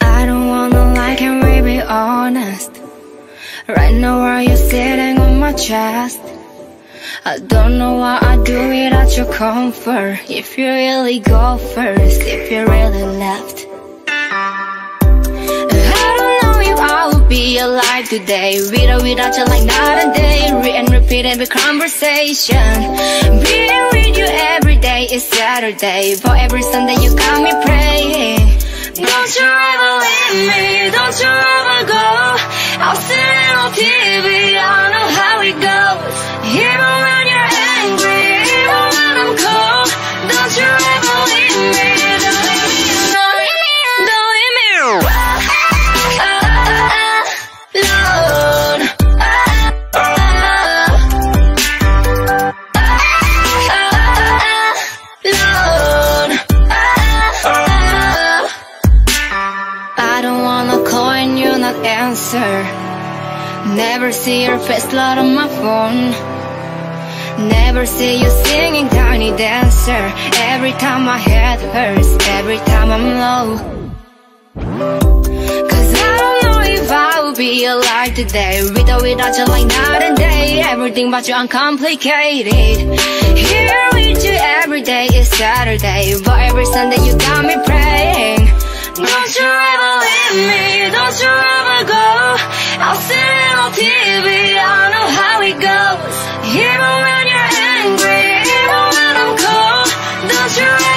I don't wanna lie, can we be honest? Right now, are you're sitting on my chest? I don't know what I'd do without your comfort. If you really go first, if you really left. I would be alive today. With or without you, like night and day. Read and repeat every conversation. Being with you every day is Saturday. For every Sunday, you got me praying. Don't you ever leave me, don't you ever go. I'll sit on TV, I know how it goes. Even when answer. Never see your face loud on my phone. Never see you singing Tiny Dancer. Every time my head hurts, every time I'm low. Cause I don't know if I will be alive today. With or without you, like night and day. Everything but you uncomplicated. Here with you every day is Saturday. But every Sunday you got me praying. Don't you ever leave me, don't you ever go. I'll sit on TV, I know how it goes. Even when you're angry, even when I'm cold. Don't you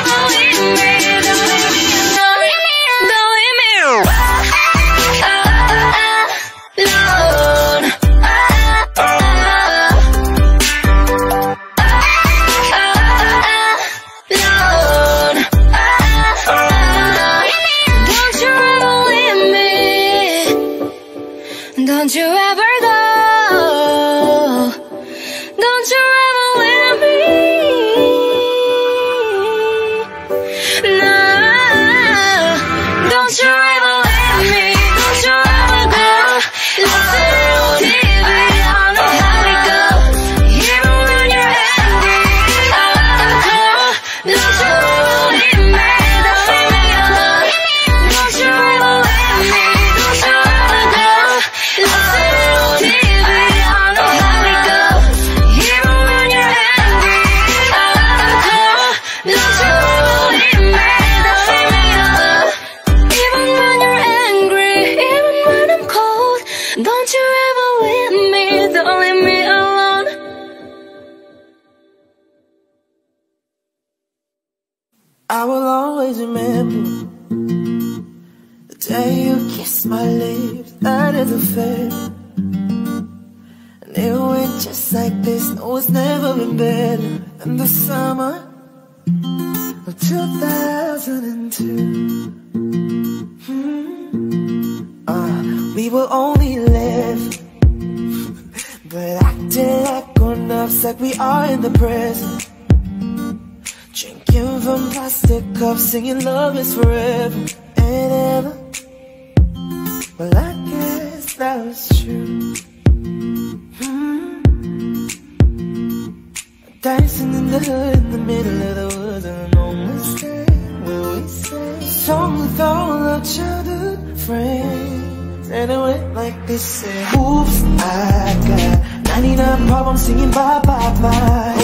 99 problems singing bye bye bye.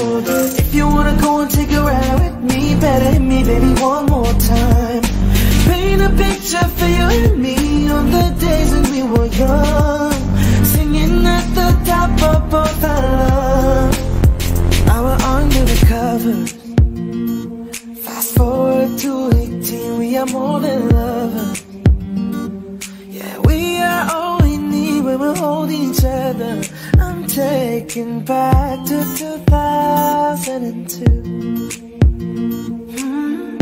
If you wanna go and take a ride with me, better hit me, baby, one more time. Paint a picture for you and me on the days when we were young, singing at the top of both our. Now we're under the covers. Fast forward to 18, we are more than lovers. Yeah, we are all we need when we're holding each other. Taken back to 2002. Mm.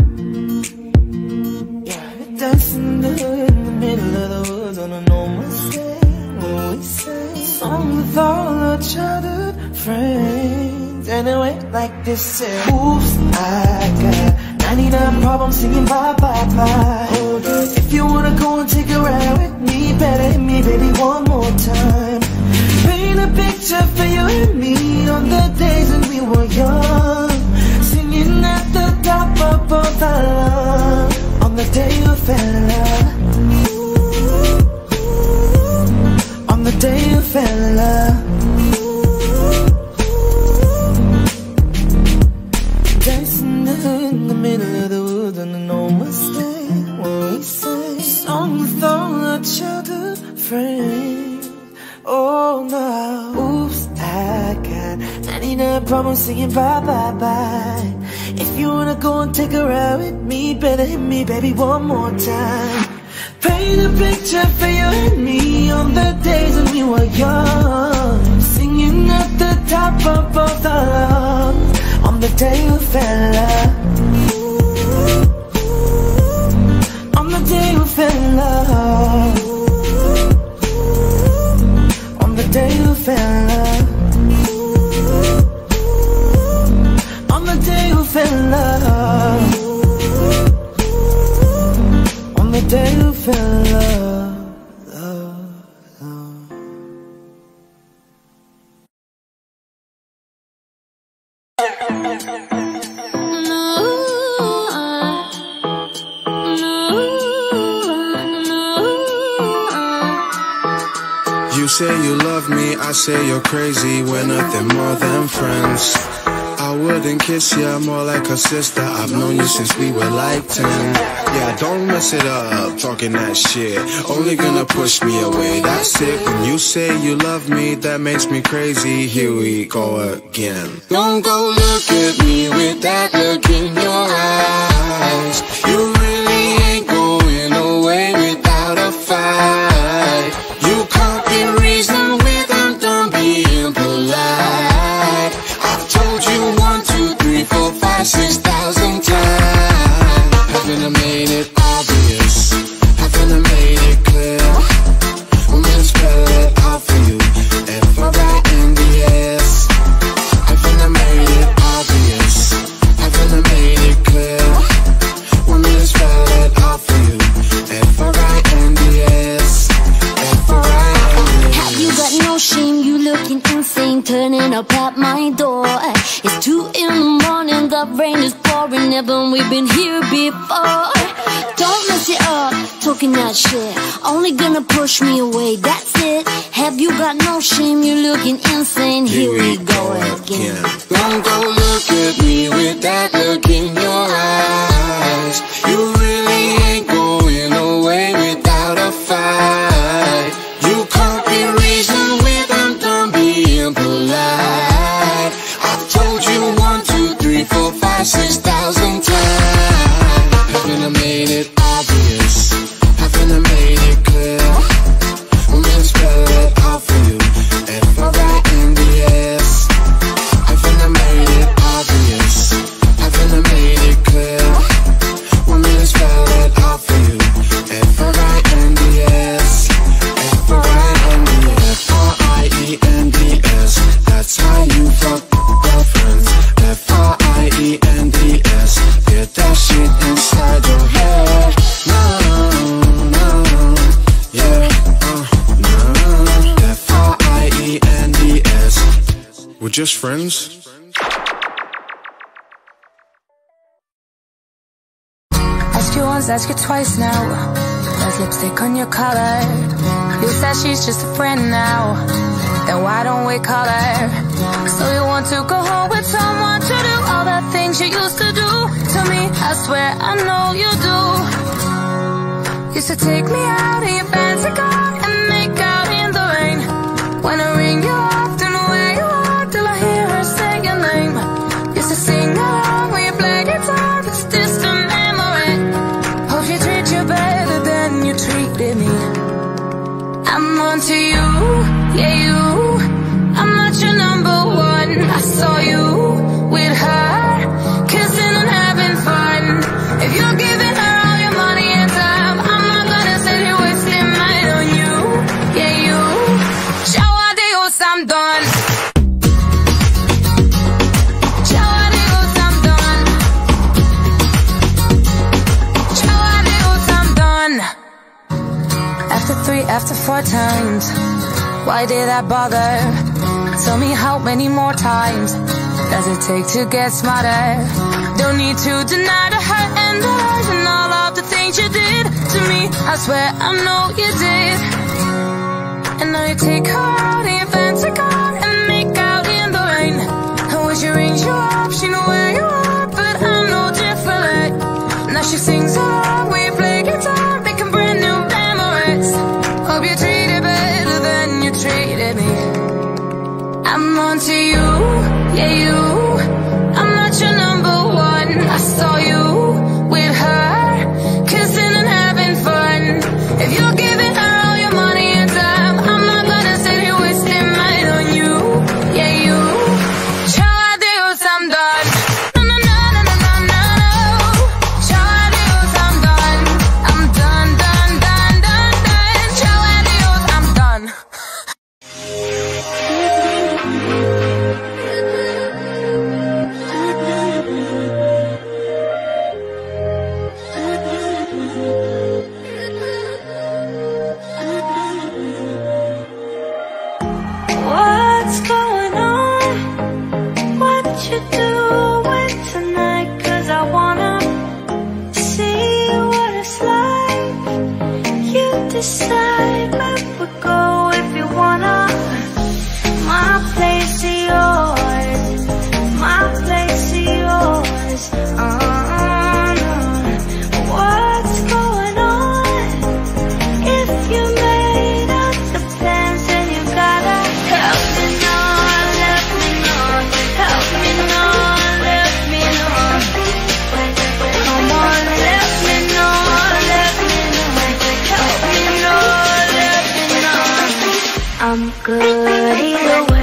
Yeah, dancing in the hood in the middle of the woods on a normal day when we say song with all our childhood friends. And it went like this: say, Oops, I got 99 problems singing bye bye bye. If you wanna go and take a ride with me, better hit me, baby, one more time paint a picture for you and me on the days when we were young. Singing at the top of both our lungs On the day you fell in love On the day you fell in love problem saying bye bye bye. If you wanna go and take a ride with me Better hit me baby one more time. Paint a picture for you and me On the days when you were young. Singing at the top of both our lungs On the day we fell in love. On the day we fell in love. crazy, we're nothing more than friends. I wouldn't kiss you, more like a sister. I've known you since we were like 10. Yeah, don't mess it up, talking that shit. Only gonna push me away, that's it. When you say you love me, that makes me crazy. Here we go again. Don't go look at me with that look in your eyes. You friends. Ask you once, ask you twice now. There's lipstick on your collar. You said she's just a friend now. Then why don't we call her? So you want to go home with someone to do all the things you used to do to me? I swear I know you do. Used to take me out in your fancy car. After three, after four times. Why did I bother? Tell me how many more times Does it take to get smarter? Don't need to deny the hurt and the lies And all of the things you did to me. I swear I know you did. And now you take her out in Pentagon And make out in the rain. I wish you range your up, she know where you are But I know differently Now she sings along. Yeah you. I'm good either way.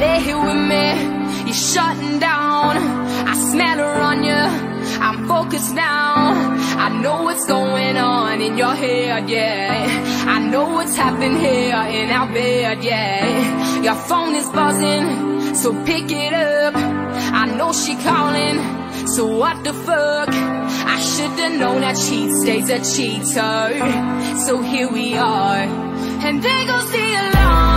lay here with me. You're shutting down. I smell her on you. I'm focused now. I know what's going on in your head, yeah. I know what's happening here in our bed, yeah. Your phone is buzzing, so pick it up. I know she calling. So what the fuck? I should've known that cheat stays a cheater. So here we are, and there goes the alarm.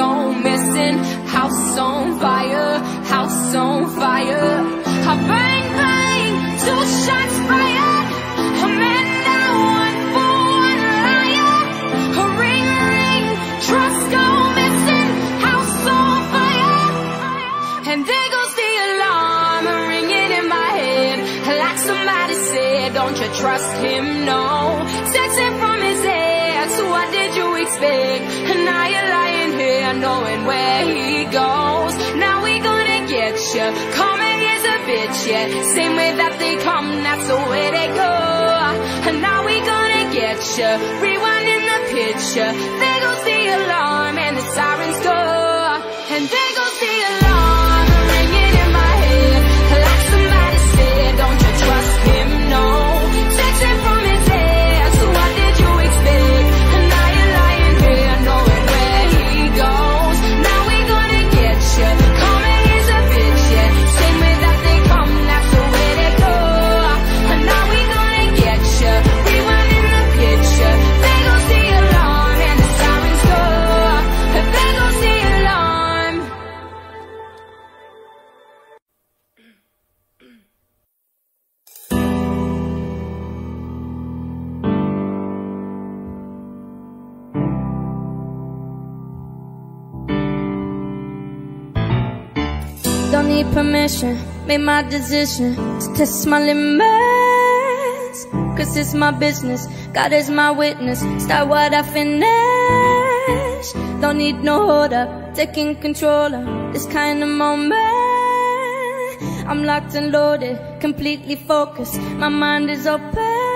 gone missing. House on fire, house on fire. A bang, bang, two shots fired. A man now, one for one liar. A ring, ring, trust gone missing. House on fire. And there goes the alarm ringing in my head. Like somebody said, don't you trust him? knowing where he goes. Now we gonna get you. Coming is a bitch, yeah. Same way that they come, that's the way they go. And now we gonna get you. Rewinding the picture. There goes the alarm and the sirens go. made my decision to test my limits. Cause it's my business, God is my witness. Start what I finish. Don't need no hold up, taking control of this kind of moment. I'm locked and loaded, completely focused. My mind is open.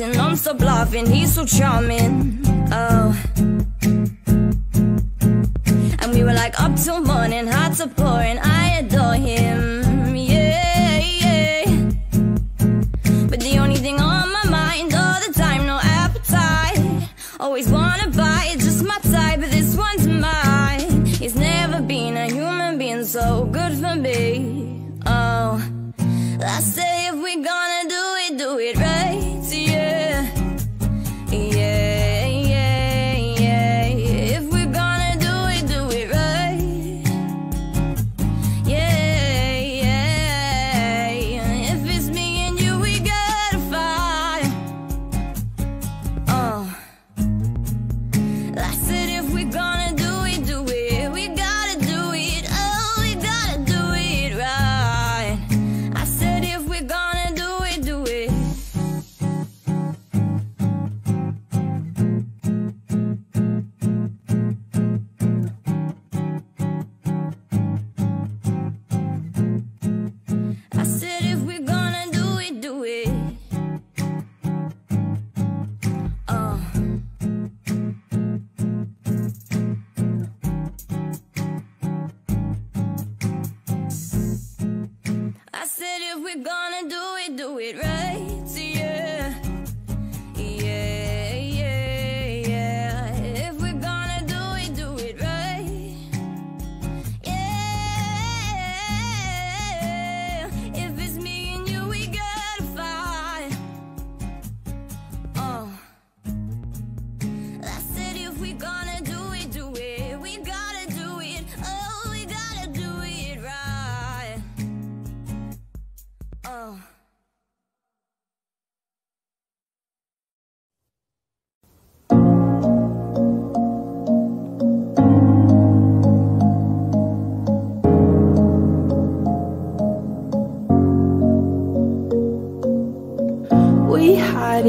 Went I'm so laughing, he's so charming,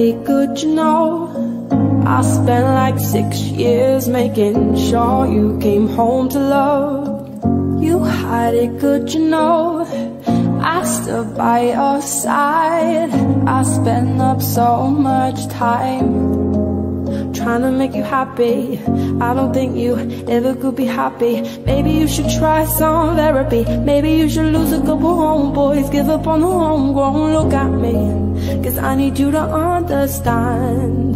it good, you know. I spent like six years making sure you came home to love. You had it good, you know. I stood by your side. I spent up so much time trying to make you happy. I don't think you ever could be happy. Maybe you should try some therapy. Maybe you should lose a couple homeboys. Give up on the homegrown. Look at me, cause I need you to understand.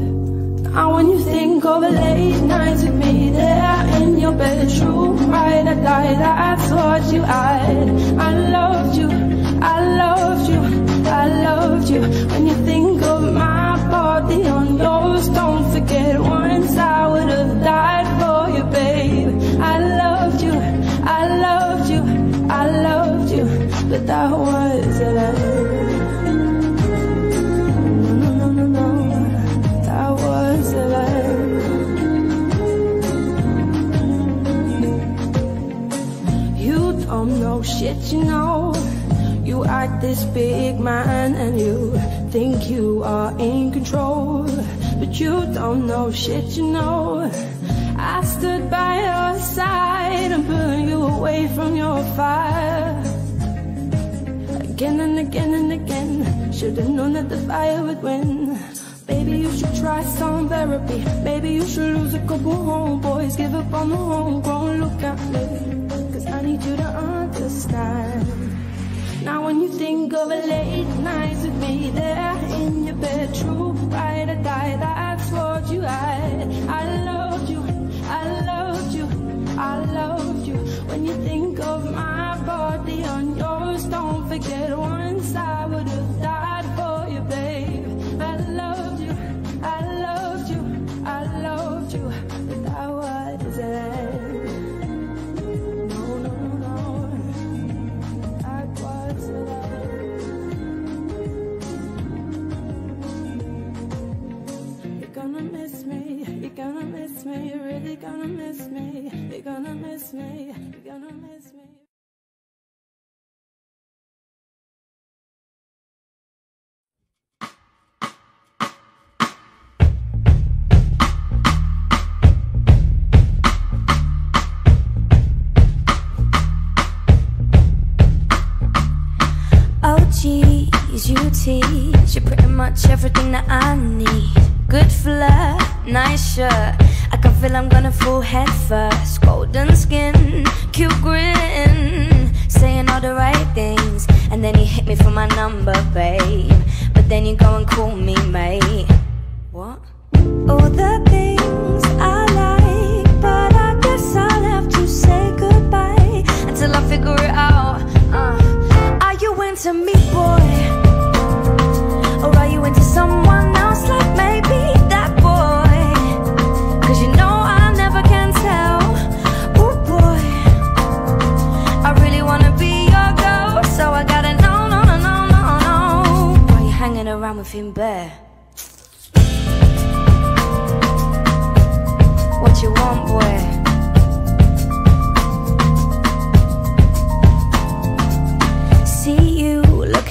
Now when you think of the late nights with me there in your bedroom, right or die, that's what you had. I loved you, I loved you, I loved you. When you think forget once I would have died for you, babe. I loved you, I loved you, I loved you, but that was love. No, no, no, no, no, that was love. You don't know shit, you know. You act this big man and you think you are in control. You don't know shit, you know. I stood by your side and put you away from your fire. Again and again and again. Should've known that the fire would win. Baby, you should try some therapy. Maybe you should lose a couple homeboys. Give up on the homegrown. Look at me. Cause I need you to understand. Now when you think of a late night with me there in your bed, true ride or die, you had. I loved you, I loved you, I loved you. When you think of my body on yours, don't forget one I miss me, you're gonna miss me, you're gonna miss me. Oh geez, you tease. You're pretty much everything that I need. Good flirt, nice shirt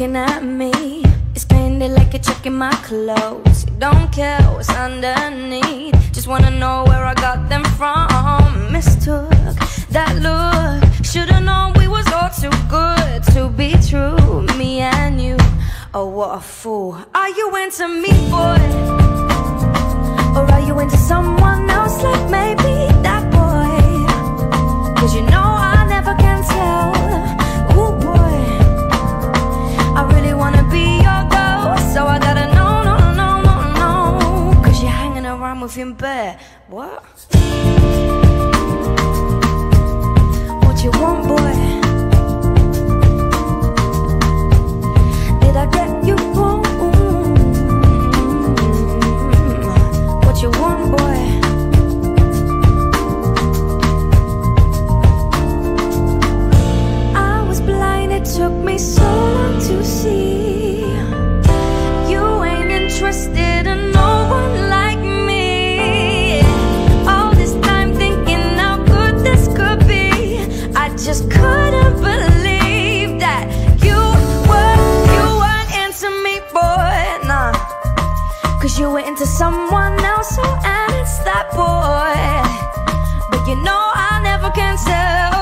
looking at me. It's painted like you're checking my clothes. Don't care what's underneath. Just wanna know where I got them from. Mistook that look. Should've known we was all too good to be true. Me and you. Oh, what a fool. Are you into me, boy? Or are you into someone else like maybe him bare. What? What you want, boy? And it's that boy. But you know I never can tell.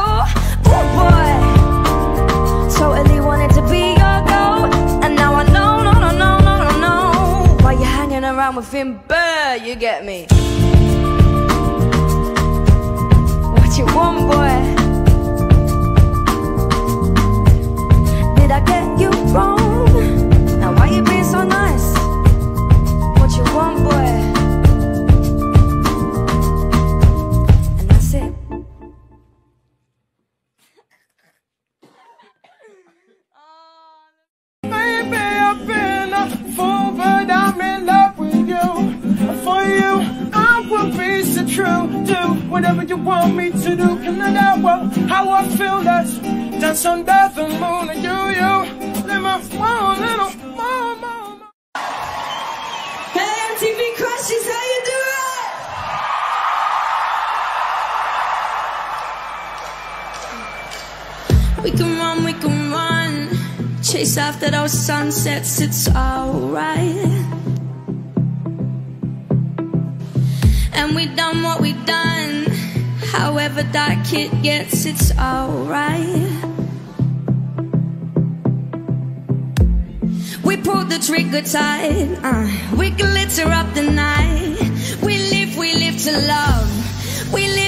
Wanted to be your girl. And now I know, no, no, no, no, no, no. Why you hanging around with him, bird? You get me. sunsets, it's alright. And we done what we done, however dark it gets, it's alright. We pull the trigger tight, uh, we glitter up the night. We live, we live to love, we live.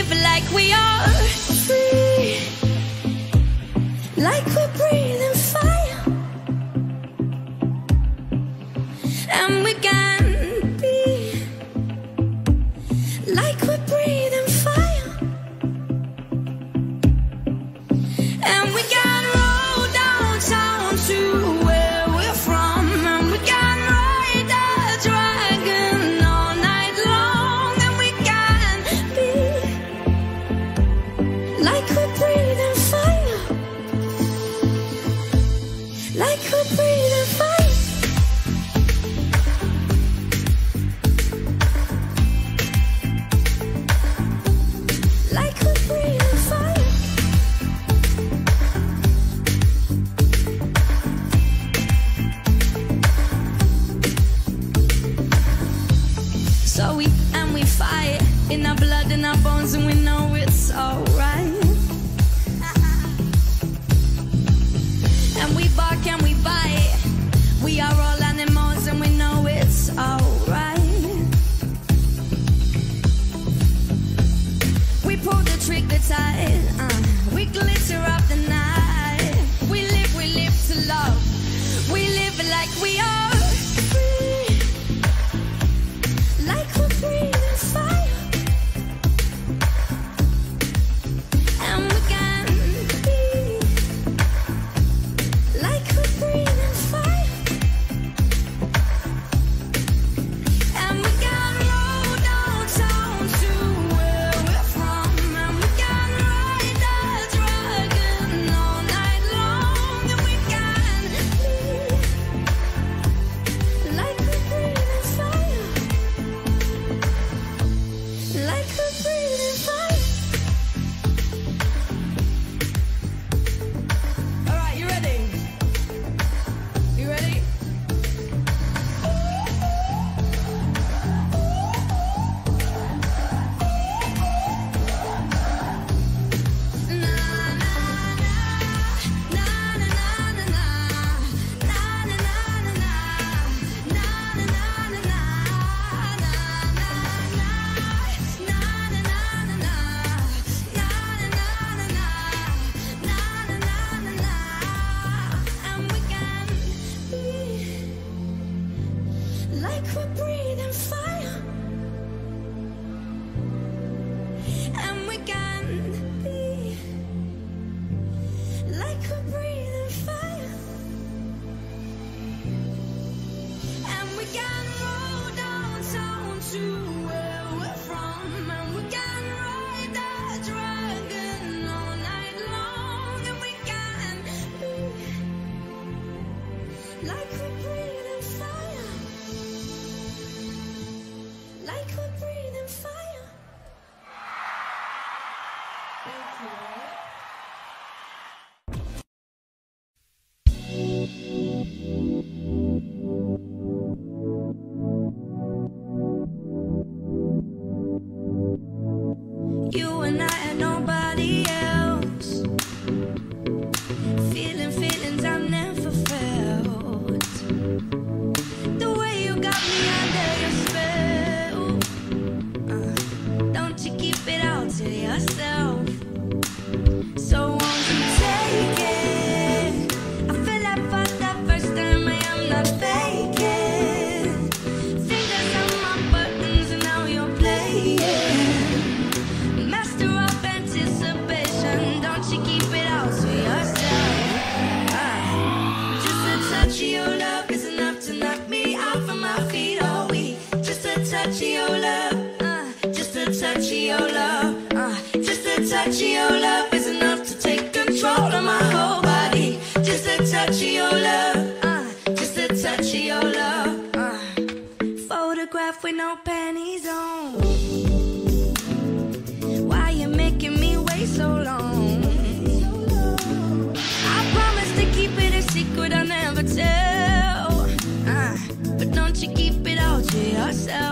myself.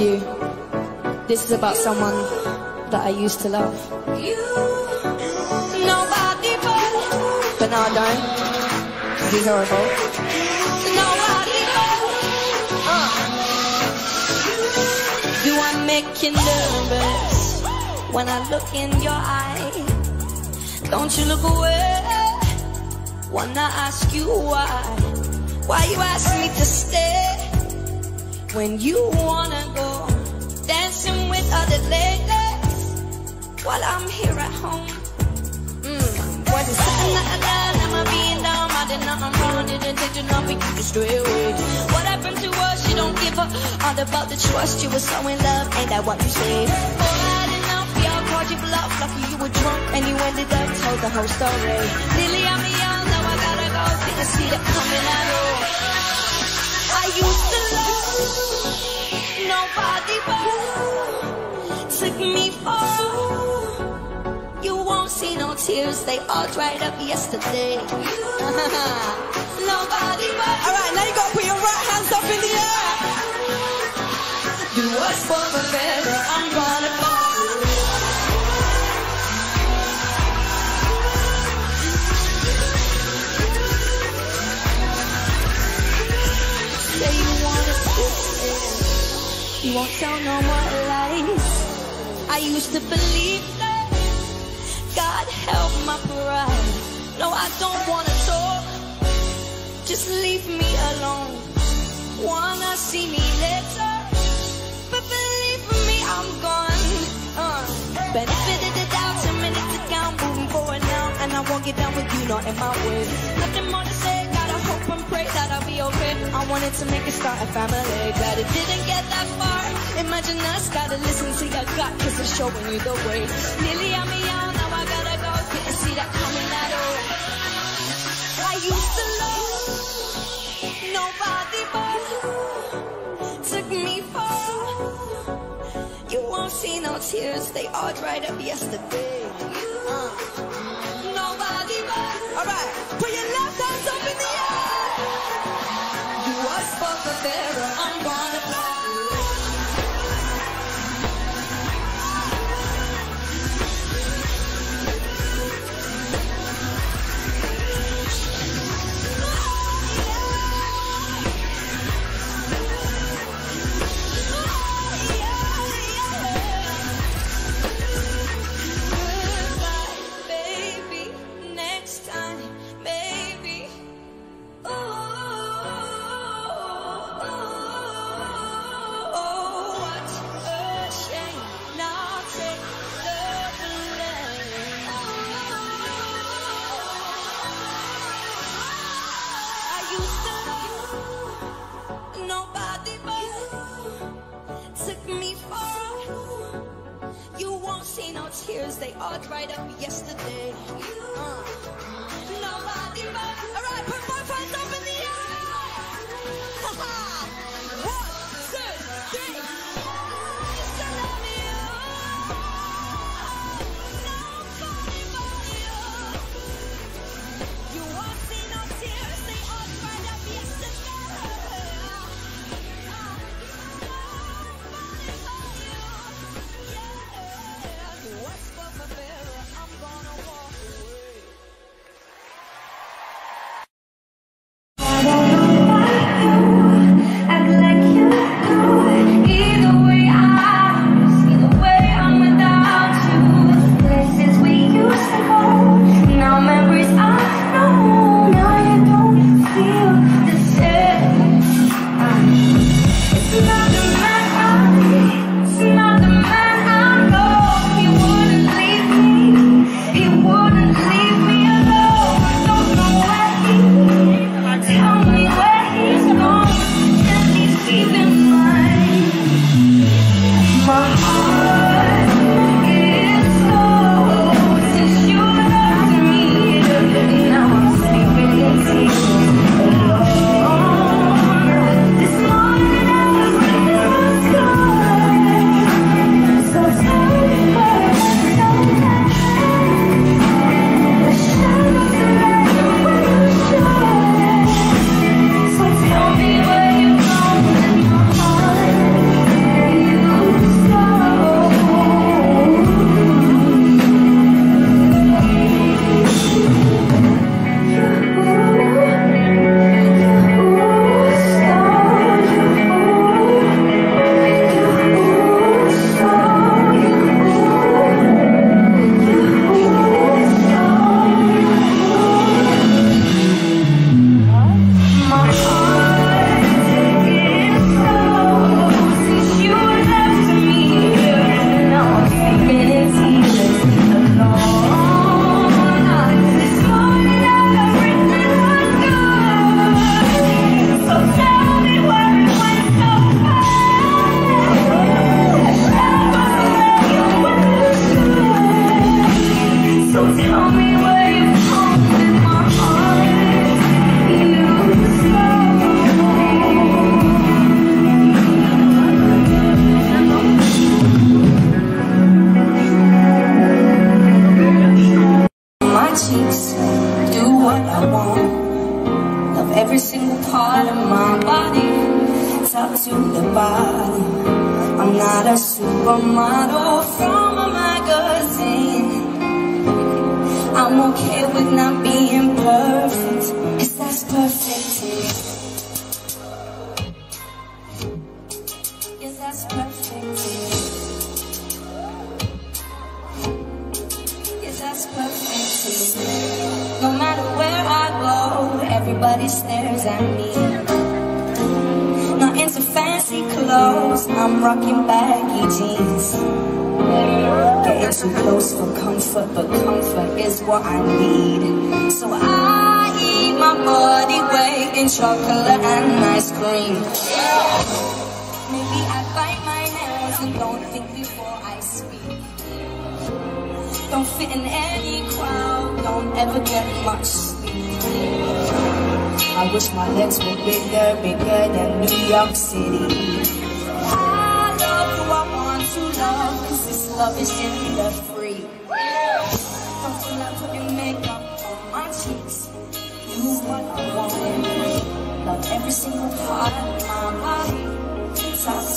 You. This is about someone that I used to love. Nobody but, But now I don't. He's horrible. nobody but. Uh. Do I make you nervous when I look in your eye? Don't you look away? Wanna ask you why? Why you ask me to stay when you wanna go dancing with other ladies while I'm here at home? Mm. Was it something that I done? Am I being dumb? I did nothing wrong, didn't take you long for you to stray away. What happened to us? You don't give up. All about the trust, you were so in love, ain't that what you say? Boy, didn't know, y'all called you bluff, lucky you were drunk, and you ended up told the whole story. Lily, I'm young, now I gotta go, didn't see that coming at all. I used to love nobody but took me for you won't see no tears, they all dried up yesterday. Nobody but. Alright, now you gotta put your right hands up in the air. Do what's for the better, I'm gonna fall. You won't tell no more lies. I used to believe that God help my pride. No, I don't wanna talk. Just leave me alone. Wanna see me later, but believe me, I'm gone. Uh, benefit of the doubt, ten minutes to count, moving forward now, and I won't get down with you, not in my way. Nothing more to say, and pray that I'll be okay. I wanted to make it start a family, but it didn't get that far. Imagine us, gotta listen to your gut, cause it's showing you the way. Nearly I'm young, now I gotta go, didn't see that coming at all. I used to love nobody but took me for. You won't see no tears, they all dried up yesterday. Uh. Nobody but. Alright, put your left hands up in the air. Do what's for the better, up yesterday.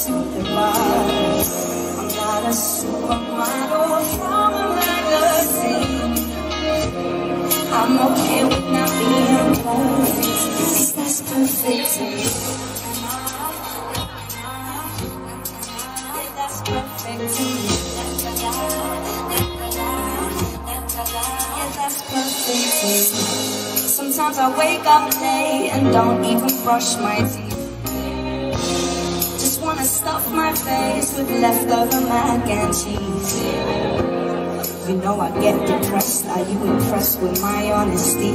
Bottom. I'm not a supermodel from a magazine. I'm okay with not being perfect, that's perfect to that's perfect that's perfect to me. Sometimes I wake up late and don't even brush my teeth. Wanna stuff my face with leftover mac and cheese. You know I get depressed, are you impressed with my honesty?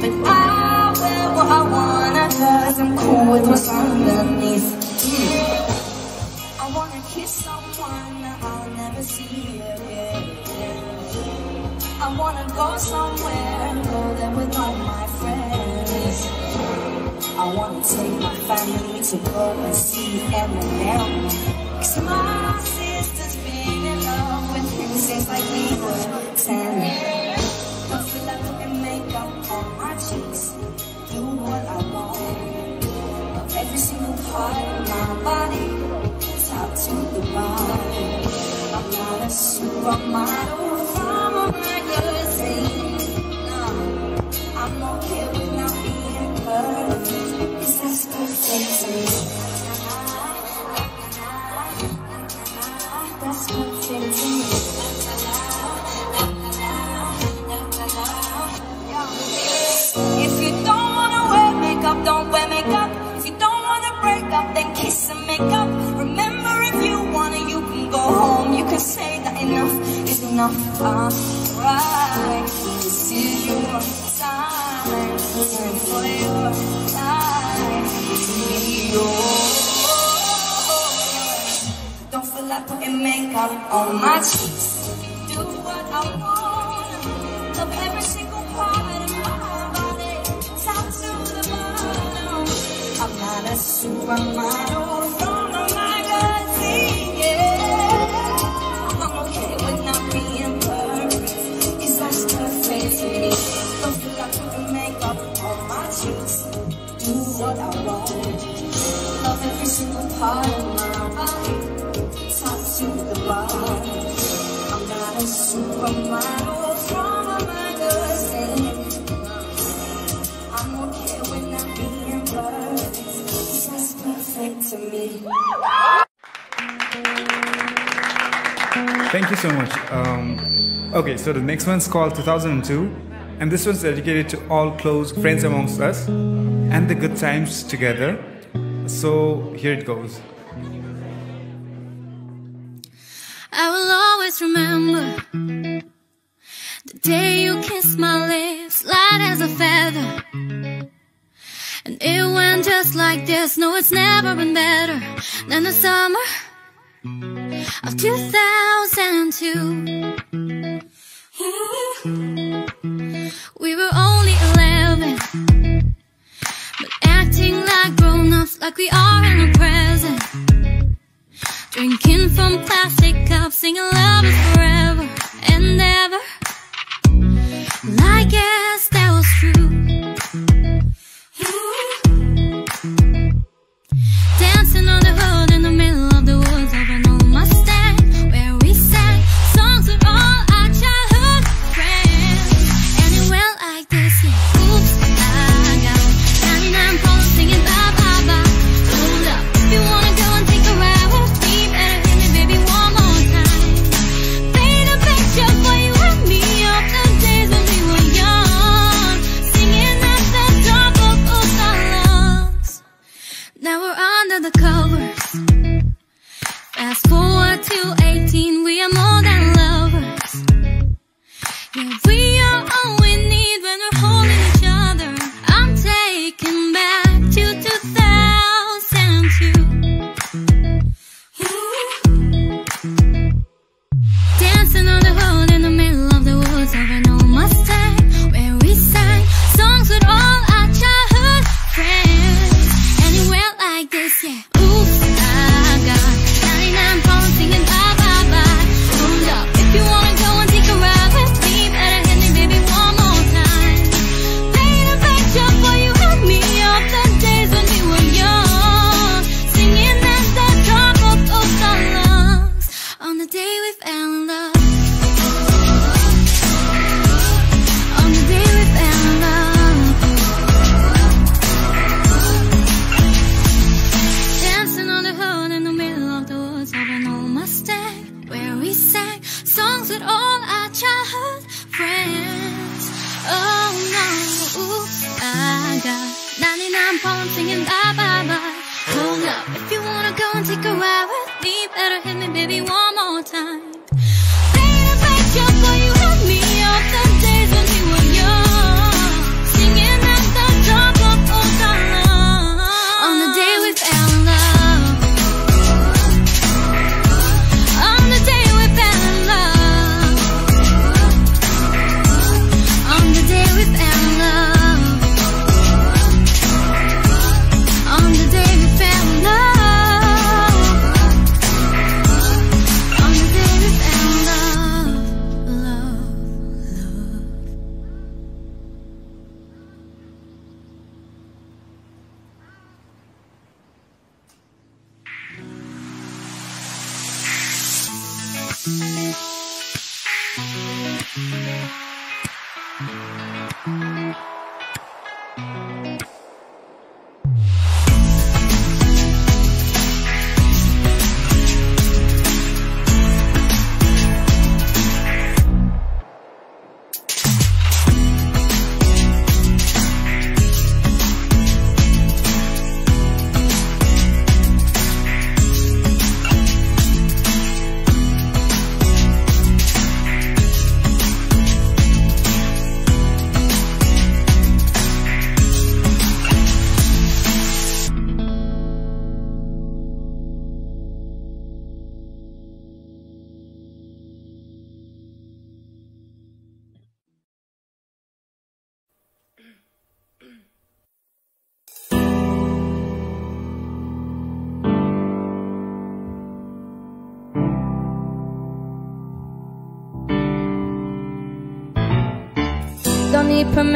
But I wear what I wanna cause I'm cool with what's underneath. I wanna kiss someone that I'll never see again I wanna go somewhere, and go there with all my friends I wanna take my family to go and see Eminem Cause my sister's been in love with him since like we were 10 Don't feel like putting makeup on my cheeks Do what I want. Love every single part of my body Top to the bottom I'm not a supermodel from a magazine up, then kiss and make up. Remember, if you wanna, you can go home. You can say that enough is enough. Alright, this is your time. Time for your to be yours. Don't feel like putting makeup on my cheeks. I'm not a supermodel to me. Thank you so much. Um, okay, so the next one's called 2002, and this one's dedicated to all close friends amongst us and the good times together. So here it goes. I will always remember the day you kissed my lips, light as a feather. And it went just like this. No, it's never been better than the summer of 2002. We were only 11, but acting like grown ups, like we are in the present. Drinking from plastic cups, singing love is forever and ever. Well, I guess that was true. Down.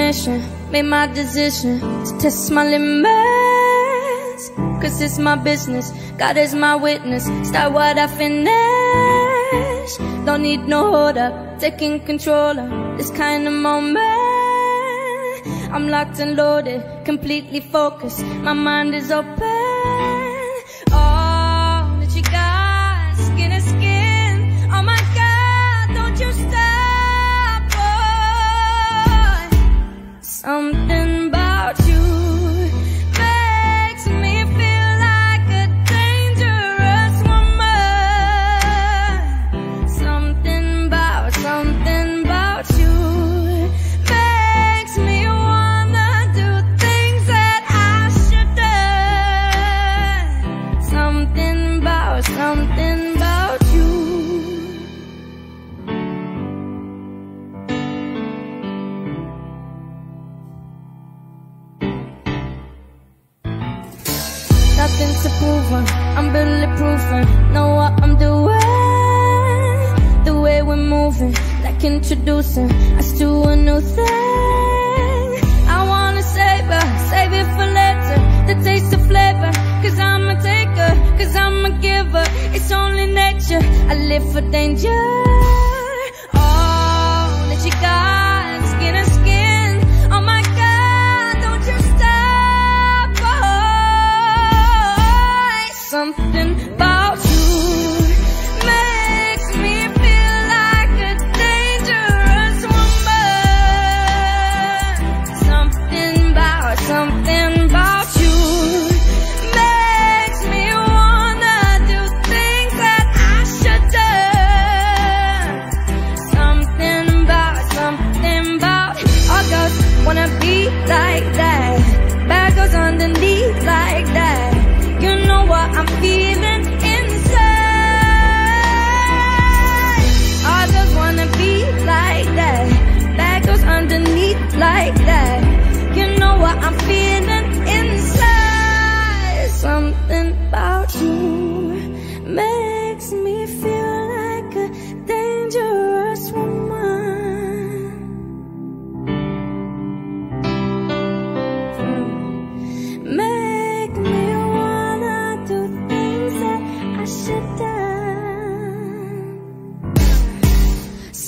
mission, made my decision to test my limits. Cause it's my business, God is my witness. Start what I finish. Don't need no hold up, taking control of this kind of moment. I'm locked and loaded, completely focused. My mind is open.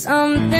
Something